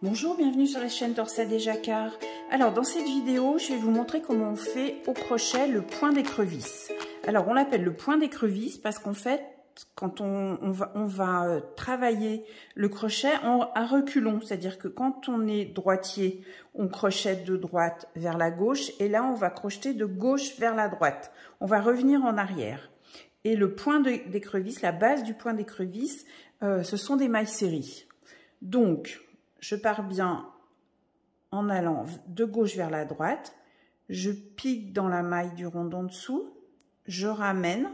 Bonjour, bienvenue sur la chaîne Dorsade et Jacquard. Alors dans cette vidéo, je vais vous montrer comment on fait au crochet le point d'écrevisse. Alors on l'appelle le point d'écrevisse parce qu'en fait, quand on, va, euh, travailler le crochet à reculons, c'est-à-dire que quand on est droitier, on crochette de droite vers la gauche et là on va crocheter de gauche vers la droite. On va revenir en arrière. Et le point d'écrevisse, la base du point d'écrevisse, euh, ce sont des mailles séries. Donc, je pars bien en allant de gauche vers la droite, je pique dans la maille du rond en dessous, je ramène,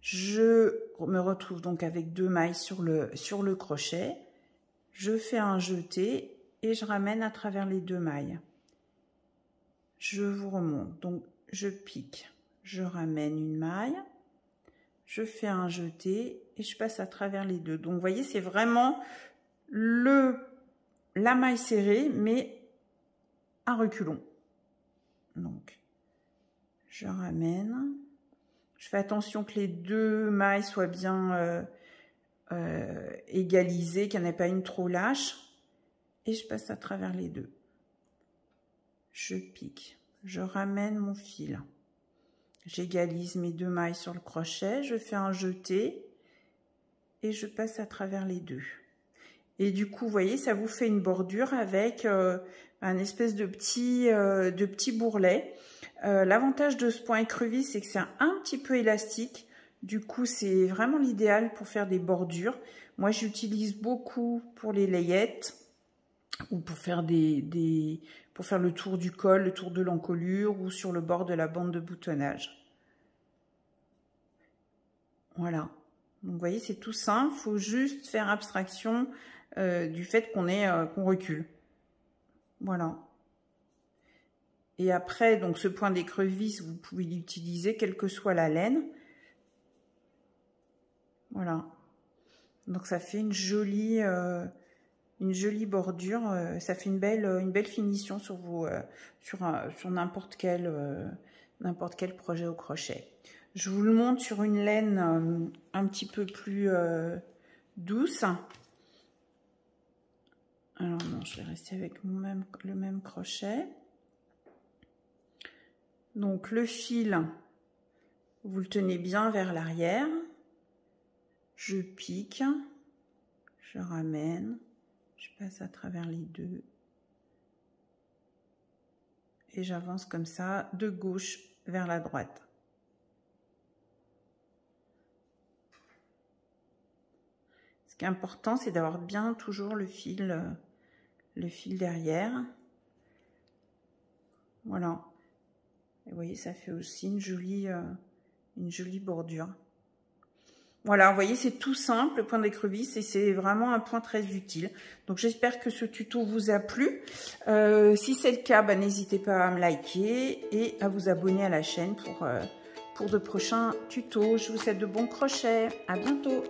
je me retrouve donc avec deux mailles sur le, sur le crochet, je fais un jeté et je ramène à travers les deux mailles. Je vous remonte, donc je pique, je ramène une maille, je fais un jeté et je passe à travers les deux. Donc, vous voyez, c'est vraiment le, la maille serrée, mais un reculon. Donc, je ramène. Je fais attention que les deux mailles soient bien euh, euh, égalisées, qu'il n'y en ait pas une trop lâche. Et je passe à travers les deux. Je pique. Je ramène mon fil. J'égalise mes deux mailles sur le crochet, je fais un jeté et je passe à travers les deux. Et du coup, vous voyez, ça vous fait une bordure avec euh, un espèce de petit, euh, de petit bourrelet. Euh, l'avantage de ce point écrevisse, c'est que c'est un, petit peu élastique. Du coup, c'est vraiment l'idéal pour faire des bordures. Moi, j'utilise beaucoup pour les layettes pour faire le tour du col, le tour de l'encolure ou sur le bord de la bande de boutonnage. Voilà. Donc, vous voyez, c'est tout simple. Il faut juste faire abstraction euh, du fait qu'on est euh, qu'on recule. Voilà. Et après, donc ce point d'écrevisse, vous pouvez l'utiliser quelle que soit la laine. Voilà. Donc ça fait une jolie, euh, une jolie bordure. Euh, ça fait une belle, une belle finition sur vous, euh, sur, sur n'importe quel, n'importe quel projet au crochet. Je vous le montre sur une laine un petit peu plus douce. Alors non, je vais rester avec le même crochet. Donc le fil, vous le tenez bien vers l'arrière. Je pique, je ramène, je passe à travers les deux. Et j'avance comme ça, de gauche vers la droite. Ce qui est important, c'est d'avoir bien toujours le fil, le fil derrière. Voilà. Et vous voyez, ça fait aussi une jolie, euh, une jolie bordure. Voilà, vous voyez, c'est tout simple, le point d'écrevisse, et c'est vraiment un point très utile. Donc, j'espère que ce tuto vous a plu. Euh, si c'est le cas, bah, n'hésitez pas à me liker et à vous abonner à la chaîne pour, euh, pour de prochains tutos. Je vous souhaite de bons crochets. À bientôt